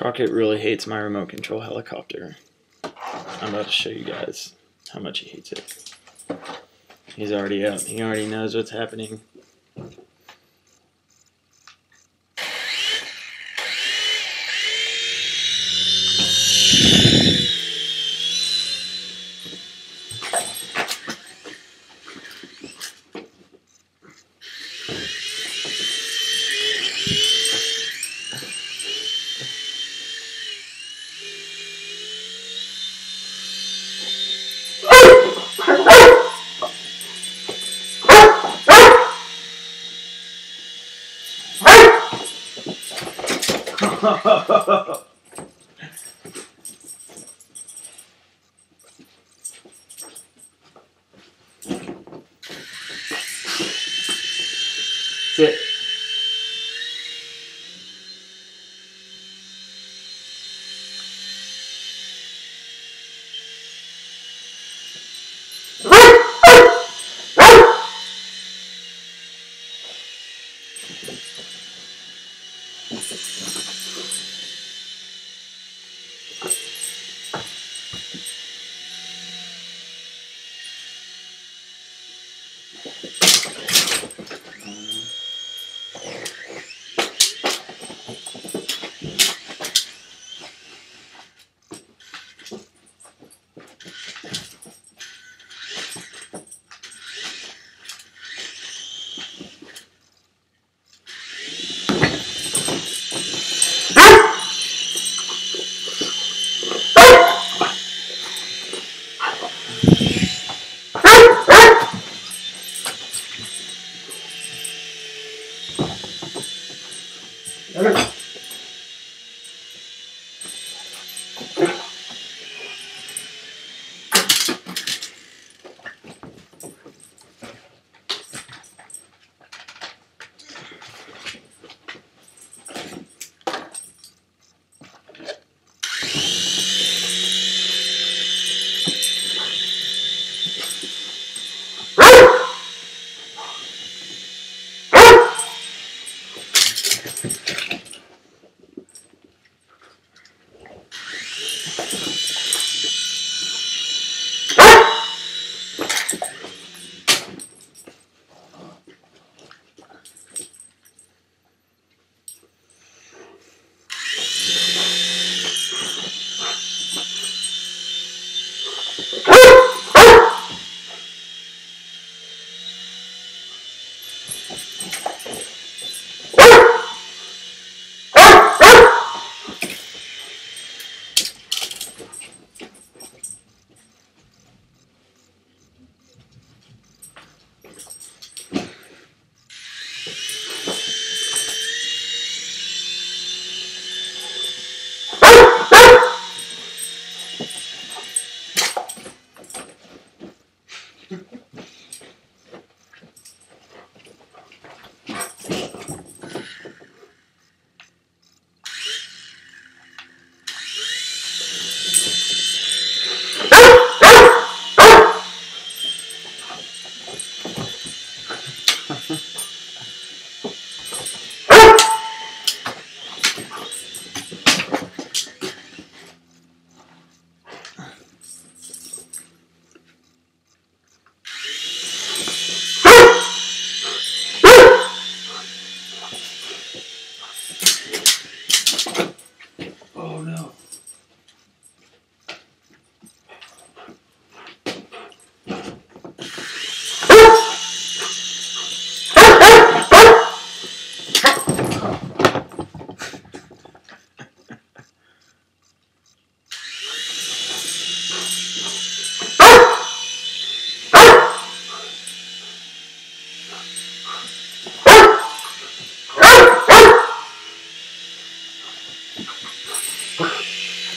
Crockett really hates my remote control helicopter. I'm about to show you guys how much he hates it. He's already up. He already knows what's happening. Sit. Oh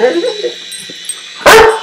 Ha!